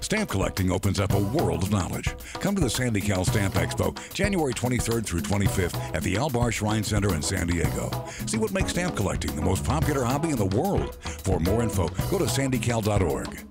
Stamp collecting opens up a world of knowledge. Come to the Sandical Stamp Expo, January 23rd through 25th at the Al Bahr Shrine Center in San Diego. See what makes stamp collecting the most popular hobby in the world. For more info, go to sandical.org.